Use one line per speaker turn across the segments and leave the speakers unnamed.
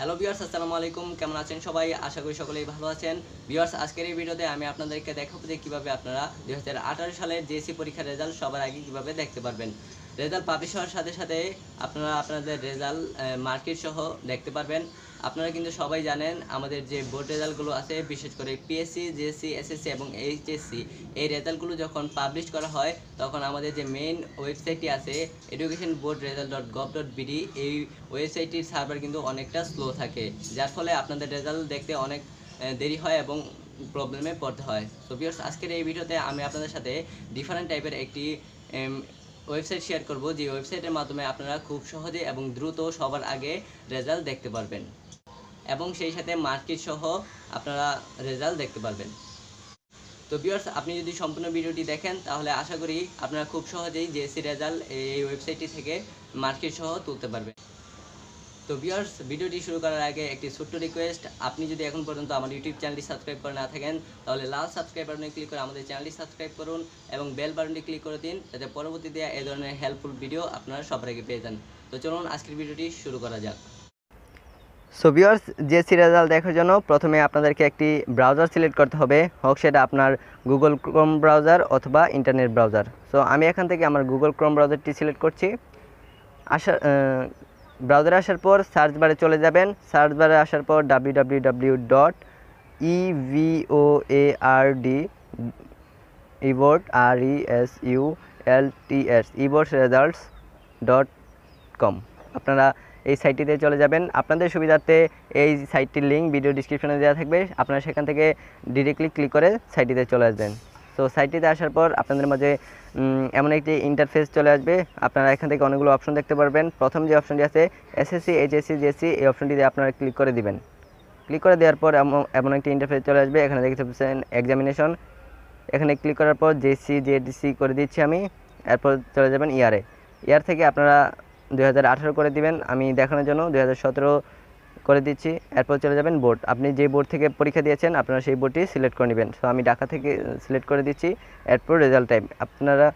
Hello viewers আসসালামু আলাইকুম। কেমন আছেন সবাই? আশা করি সকলেই ভালো আছেন। ভিউয়ার্স আজকের এই ভিডিওতে আমি আপনাদেরকে দেখাবো যে কীভাবে আপনারা দুই সালের জেসি পরীক্ষার রেজাল্ট সবার আগে কীভাবে দেখতে পারবেন। রেজাল্ট পাবলিশ হওয়ার সাথে সাথে আপনারা আপনাদের রেজাল্ট মার্কেট সহ দেখতে পারবেন। আপনারা কিন্তু সবাই জানেন আমাদের যে বোর্ড রেজাল্টগুলো আছে, বিশেষ করে পিএসসি জিএসসি এসএসসি এবং এইচএসসি এই রেজাল্টগুলো যখন পাবলিশ করা হয়, তখন আমাদের যে মেইন ওয়েবসাইটটি আছে education board result dot gov dot BD এই ওয়েবসাইটটির সার্ভার কিন্তু অনেকটা স্লো থাকে, যার ফলে আপনাদের রেজাল্ট দেখতে অনেক দেরি হয় এবং প্রবলেমে পড়তে হয়। তো ভিউয়ার্স আজকের এই ভিডিওতে আমি আপনাদের সাথে ডিফারেন্ট টাইপের একটি ওয়েবসাইট শেয়ার করব, যে ওয়েবসাইটের মাধ্যমে আপনারা খুব সহজে এবং দ্রুত সবার আগে রেজাল্ট দেখতে পারবেন। এবং সেই সাথে মার্কেট সহ আপনারা রেজাল্ট দেখতে পারবেন। তো ভিউয়ার্স আপনি যদি সম্পূর্ণ ভিডিওটি দেখেন, তাহলে আশা করি আপনারা খুব সহজেই জেএসসি রেজাল্ট এই ওয়েবসাইটটি থেকে মার্কেট সহ তুলতে পারবেন। তো ভিউয়ার্স ভিডিওটি শুরু করার আগে একটি ছোট্ট রিকোয়েস্ট আপনি যদি এখন পর্যন্ত আমার ইউটিউব চ্যানেলটি সাবস্ক্রাইব করে না থাকেন, তাহলে লাল সাবস্ক্রাইব বাটনে ক্লিক করে আমাদের চ্যানেলটি সাবস্ক্রাইব করুন এবং বেল বাটনটি ক্লিক করে দিন, যাতে পরবর্তীতে এই ধরনের হেল্পফুল ভিডিও আপনারা সবার আগে পেয়ে যান। তো চলুন আজকের ভিডিওটি শুরু করা যাক।
সো ভিউয়ার্স জেএসসি রেজাল্ট দেখার জন্য প্রথমে আপনাদেরকে একটি ব্রাউজার সিলেক্ট করতে হবে। হোক সেটা আপনার গুগল ক্রোম ব্রাউজার অথবা ইন্টারনেট ব্রাউজার সো আমি এখান থেকে আমার গুগল ক্রোম ব্রাউজারটি সিলেক্ট করছি। আসার ব্রাউজারে আসার পর সার্চ বারে চলে যাবেন। সার্চ বারে আসার পর W W W dot Evo A R D E board R E S U L T S results dot com আপনারা এই সাইটটিতে চলে যাবেন। আপনাদের সুবিধার্থে এই সাইটটির লিঙ্ক ভিডিও ডিসক্রিপশনে দেওয়া থাকবে। আপনারা সেখান থেকে ডিরেক্টলি ক্লিক করে সাইটটিতে চলে আসবেন। তো সাইটটিতে আসার পর আপনাদের মাঝে এমন একটি ইন্টারফেস চলে আসবে। আপনারা এখান থেকে অনেকগুলো অপশন দেখতে পারবেন। প্রথম যে অপশনটি আছে এসএসসি এইচএসসি জেএসসি এই অপশনটিতে আপনারা ক্লিক করে দিবেন। ক্লিক করে দেওয়ার পর এমন একটি ইন্টারফেস চলে আসবে। এখানে দেখতে পাচ্ছেন এক্সামিনেশন এখানে ক্লিক করার পর জেসি জেডিসি করে দিচ্ছি আমি। এরপর চলে যাবেন ইয়ারে ইয়ার থেকে আপনারা দু হাজার আঠেরো করে দিবেন। আমি দেখানোর জন্য দু হাজার সতেরো করে দিচ্ছি, এরপর চলে যাবেন বোর্ড আপনি যে বোর্ড থেকে পরীক্ষা দিয়েছেন, আপনারা সেই বোর্ডটি সিলেক্ট করে নেবেন। সো আমি ঢাকা থেকে সিলেক্ট করে দিচ্ছি, এরপর রেজাল্ট টাইম আপনারা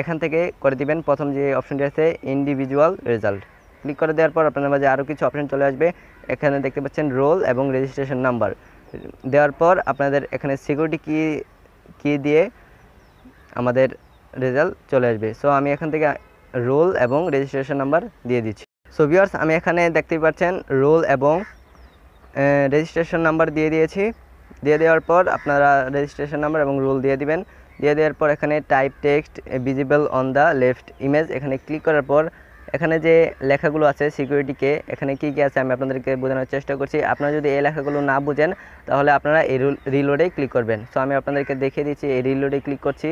এখান থেকে করে দিবেন, প্রথম যে অপশনটি আছে ইন্ডিভিজুয়াল রেজাল্ট ক্লিক করে দেওয়ার পর আপনাদের মাঝে আরও কিছু অপশন চলে আসবে। এখানে দেখতে পাচ্ছেন রোল এবং রেজিস্ট্রেশন নাম্বার দেওয়ার পর আপনাদের এখানে সিকিউরিটি কি কি দিয়ে আমাদের রেজাল্ট চলে আসবে। সো আমি এখান থেকে রোল এবং রেজিস্ট্রেশন নাম্বার দিয়ে দিচ্ছি। সো ভিউয়ার্স আমি এখানে দেখতেই পাচ্ছেন রোল এবং রেজিস্ট্রেশন নাম্বার দিয়ে দিয়েছি। দিয়ে দেওয়ার পর আপনারা রেজিস্ট্রেশন নাম্বার এবং রোল দিয়ে দিবেন। দিয়ে দেওয়ার পর এখানে type text visible on the left image এখানে ক্লিক করার পর এখানে যে লেখাগুলো আছে সিকিউরিটিকে এখানে কী কী আছে আমি আপনাদেরকে বোঝানোর চেষ্টা করছি। আপনারা যদি এই লেখাগুলো না বুঝেন, তাহলে আপনারা এই রিলোডে ক্লিক করবেন। সো আমি আপনাদেরকে দেখিয়ে দিচ্ছি, এই রিলোডে ক্লিক করছি।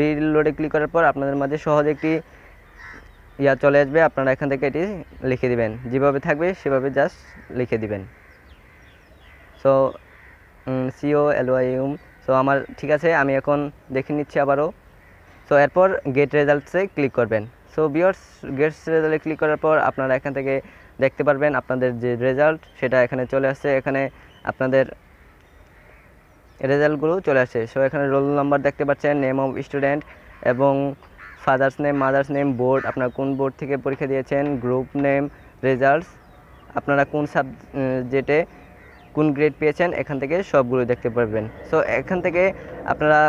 রিলোডে ক্লিক করার পর আপনাদের মাঝে সহজ একটি ইয়া চলে আসবে, আপনারা এখান থেকে এটি লিখে দিবেন। যেভাবে থাকবে, সেভাবে জাস্ট লিখে দিবেন। সো সিও এলওয়াইউম সো আমার ঠিক আছে, আমি এখন দেখে নিচ্ছি আবারও। সো এরপর গেট রেজাল্টসে ক্লিক করবেন। সো বিয়ার্স গেট রেজাল্টে ক্লিক করার পর আপনারা এখান থেকে দেখতে পারবেন আপনাদের যে রেজাল্ট সেটা এখানে চলে আসছে। এখানে আপনাদের রেজাল্টগুলো চলে আসছে। সো এখানে রোল নাম্বার দেখতে পাচ্ছেন নেম অফ স্টুডেন্ট এবং father's name, mother's name, board, আপনারা কোন বোর্ড থেকে পরীক্ষা দিয়েছেন? গ্রুপ নেম, রেজাল্টস, আপনারা কোন সাবজেক্টে কোন গ্রেড পেয়েছেন? এখান থেকে সবগুলো দেখতে পারবেন। সো এখান থেকে আপনারা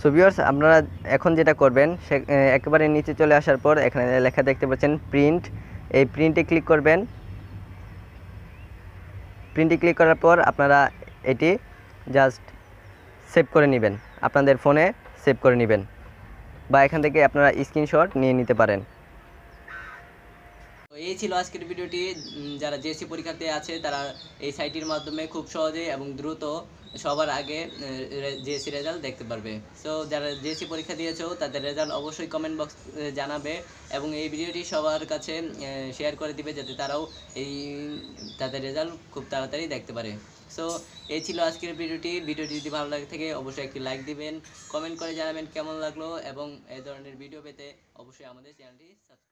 সো ভিউয়ার্স আপনারা এখন যেটা করবেন, সে একেবারে নিচে চলে আসার পর এখানে লেখা দেখতে পাচ্ছেন প্রিন্ট এই প্রিন্টে ক্লিক করবেন। প্রিন্টে ক্লিক করার পর আপনারা এটি জাস্ট সেভ করে নেবেন। আপনাদের ফোনে সেভ করে নেবেন বা এখান থেকে আপনারা স্ক্রিনশট নিয়ে নিতে পারেন।
এই ছিল আজকের ভিডিওটি। যারা জেএসসি পরীক্ষার্থী আছে, তারা এই সাইটটির মাধ্যমে খুব সহজে এবং দ্রুত সবার আগে জেএসসি রেজাল্ট দেখতে পারবে। সো যারা জেএসসি পরীক্ষা দিয়েছ, তাদের রেজাল্ট অবশ্যই কমেন্ট বক্স জানাবে এবং এই ভিডিওটি সবার কাছে শেয়ার করে দিবে যাতে তারাও এই, তাদের রেজাল্ট খুব তাড়াতাড়ি দেখতে পারে। সো এই ছিল আজকের ভিডিওটি। ভিডিওটি যদি ভালো লাগে থাকে, অবশ্যই একটি লাইক দিবেন কমেন্ট করে জানাবেন কেমন লাগল এবং এই ধরনের ভিডিও পেতে অবশ্যই আমাদের চ্যানেলটি সাবস্ক্রাইব